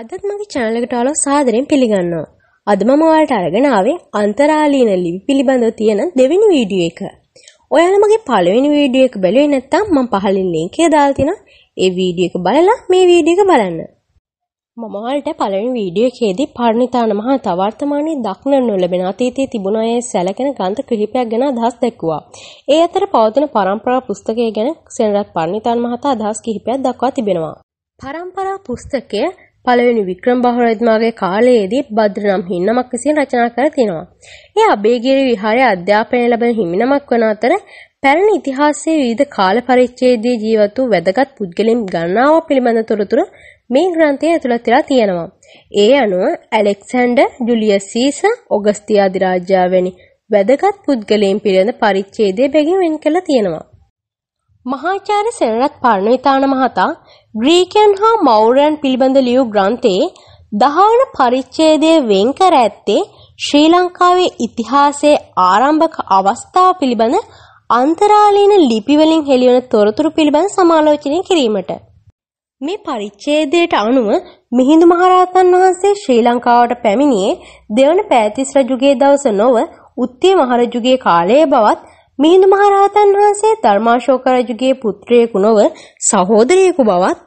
අදත් මගේ channel එකට ඔයාලව සාදරයෙන් පිළිගන්නවා. අද මම ඔයාලට අරගෙන ආවේ අන්තරාලීන ලිපි පිළිබඳව තියෙන දෙවෙනි වීඩියෝ එක. ඔයාලා මගේ පළවෙනි වීඩියෝ එක බැලුවේ නැත්නම් මම පහලින් link එක දාලා තිනවා. ඒ වීඩියෝ එක බලලා මේ වීඩියෝ එක බලන්න. මම ඔයාලට පළවෙනි වීඩියෝ එකේදී පරිණිතාන මහතා වර්තමානයේ දක්නට නොලැබෙන අතීතයේ තිබුණ අය සැලකෙන ග්‍රන්ථ කිහිපයක් ගැන අදහස් දැක්වුවා. ඒ අතර පවතින පරම්පරා පුස්තකය ගැන සෙනරත් පරිණිතාන මහතා අදහස් කිහිපයක් දක්වා තිබෙනවා. පරම්පරා පුස්තකය පළවෙනි වික්‍රම බහරජතුමාගේ කාලයේදී භද්‍ර නම් හින්නමක් විසින් රචනා කර තිනවා. ඒ අබේගිරි විහාරයේ අධ්‍යාපනය ලැබෙන හිමිනමක් වන අතර පැරණි ඉතිහාසයේ විවිධ කාල පරිච්ඡේදයේ ජීවත් වූ වැදගත් පුද්ගලයන් ගණනාවක් පිළිබඳ තොරතුරු මේ ග්‍රන්ථයේ ඇතුළත් වෙලා තියෙනවා. ඒ අනුව ඇලෙක්සැන්ඩර්, ජුලියස් සීසර්, ඔගස්තියා අධිරාජ්‍යා වැනි වැදගත් පුද්ගලයන් පිළිබඳ පරිච්ඡේදය බැගින් වෙන් කරලා තියෙනවා. මහාචාර්ය සෙනරත් පරණවිතාන මහතා ග්‍රීකයන් හා මෞර්යයන් පිළිබඳ ලියූ ග්‍රන්ථයේ දහවන පරිච්ඡේදය වෙන් කර ඇත්තේ ශ්‍රී ලංකාවේ ඉතිහාසයේ ආරම්භක අවස්ථාව පිළිබඳ අන්තරාලීන ලිපිවලින් හෙළිවන තොරතුරු පිළිබඳ සමාලෝචනය කිරීමට. මේ පරිච්ඡේදයට අනුව මිහිඳු මහරහතන් වහන්සේ ශ්‍රී ලංකාවට පැමිණියේ දෙවන පෑතිස් රජුගේ දවස නොව උත්තේ මහරජුගේ කාලයේ බවත් මිහිඳු මහරහතන් වහන්සේ ධර්මාශෝක රජුගේ පුත්‍රයෙකු නොව සහෝදරයෙකු බවත්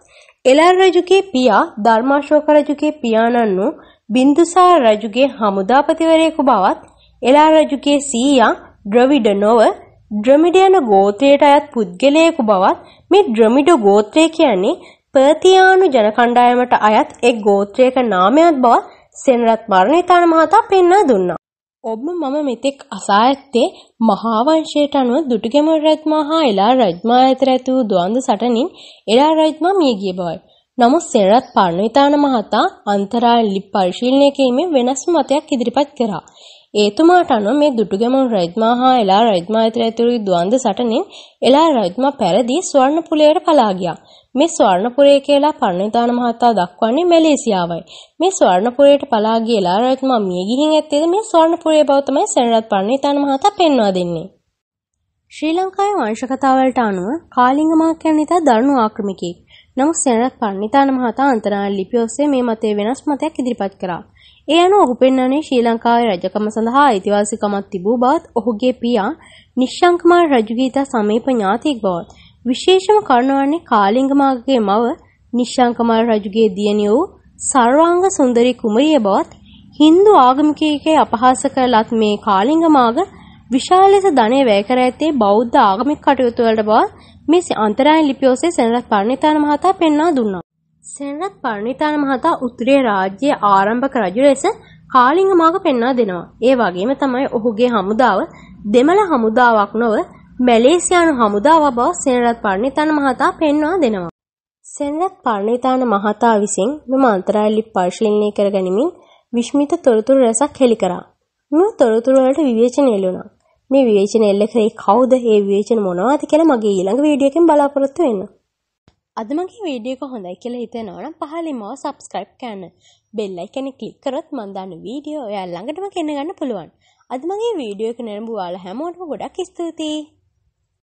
එළල් රජුගේ පියා ධර්මාශෝක රජුගේ පියාණන් වූ බින්දුසාර රජුගේ හමුදාපතිවරයෙකු බවත් එළල් රජුගේ සීයා ද්‍රවිඩ නොව ද්‍රමිඩ යන ගෝත්‍රයට අයත් පුද්ගලයෙකු බවත් මේ ද්‍රමිඩ ගෝත්‍රය කියන්නේ පර්තියානු ජනකණ්ඩායමට අයත් එක් ගෝත්‍රයක නාමයක් බව සෙනරත් මරණිතාන මහතා පෙන්වා දුන්නා. ඔබ මම මෙතෙක් අසා ඇත්තේ මහා වංශයට අනුව දුටුගැමුණු රජතුමා හා එළාර රජතුමා අතර ඇති වූ ද්වන්ද සටනින් එළාර රජතුමා මිය ගිය බවයි. නමුත් සෙනරත් පරණවිතාන මහතා අන්තරාය ලිපි පරිශීලනය කිරීමෙන් වෙනස් මතයක් ඉදිරිපත් කරා. ඒතුමාට අනුව මේ දුටුගැමුණු රජතුමා හා එළාර රජතුමා අතර ඇති වූ ද්වන්ද සටනින් එළාර රජතුමා පැරදී ස්වර්ණපුලයට පලා ගියා. මේ ස්වර්ණපුරය කියලා පරණවිතාන මහතා දක්වන්නේ මැලේසියාවයි. මේ ස්වර්ණපුරයට පලා ගිය එළාර රජතුමා මිය ගිහින් ඇත්තේද මේ ස්වර්ණපුරය බව තමයි සෙනරත් පරණවිතාන මහතා පෙන්වා දෙන්නේ. ශ්‍රී ලංකාවේ වංශ කතාවලට අනුව කාලිංග මාක්‍යයන් ඉතා දරුණු ආක්‍රමිකයෙක්. නමුත් සෙනරත් පරණිතාන මහතා අන්තරාණ ලිපි ඔස්සේ මේ මතයේ වෙනස් මතයක් ඉදිරිපත් කරා. ඒ අනුව ඔහු පෙන්වන්නේ ශ්‍රී ලංකාවේ රජකම සඳහා අයිතිවාසිකමක් තිබූ බවත් ඔහුගේ පියා නිශ්ශංකමාර රජුගේ ඉතා සමීප ඥාතියෙක් බවත් විශේෂම කරුණ වන්නේ කාලිංග මාගේ මව නිශ්ශංකමාර රජුගේ දියණිය වූ සර්වාංග සුන්දරී කුමරිය බවත් හින්දු ආගමිකයෙක්ගේ අපහාස කරලත් මේ කාලිංග මාග විශාල ලෙස ධනය වැය කර ඇත්තේ බෞද්ධ ආගමික කටයුතු වලට බව මේ අන්තරාය ලිපි ඔස්සේ සෙනරත් පරණිතාන මහතා පෙන්වා දුන්නා. සෙනරත් පරණිතාන මහතා උතුරේ රාජ්‍යයේ ආරම්භක රජු ලෙස කාලිංග මාග පෙන්වා දෙනවා. ඒ වගේම තමයි ඔහුගේ හමුදාව දෙමළ හමුදාවක් නොව මැලේසියානු හමුදාව බව සෙනරත් පරණිතාන මහතා පෙන්වා දෙනවා. සෙනරත් පරණිතාන මහතා විසින් මෙම අන්තරාය ලිපි පරිශීලනය කර ගනිමින් විශ්මිත තොරතුරු රැසක් හෙළි කරා. මෙම තොරතුරු වලට විවේචන එල්ලුණා. මේ විවේචන එල්ල කරේ කවුද? ඒ විවේචන මොනවද කියලා මගේ ඊළඟ වීඩියෝ එකෙන් බලාපොරොත්තු වෙන්න. අද මගේ වීඩියෝ එක හොඳයි කියලා හිතෙනවා නම් පහලින්ම subscribe කරන්න. bell icon එක click කරොත් මම දාන වීඩියෝ ඔයාලා ළඟටම ගෙන්න ගන්න පුළුවන්. අද මගේ වීඩියෝ එක නරඹුවාලා හැමෝටම ගොඩක් ස්තුතියි.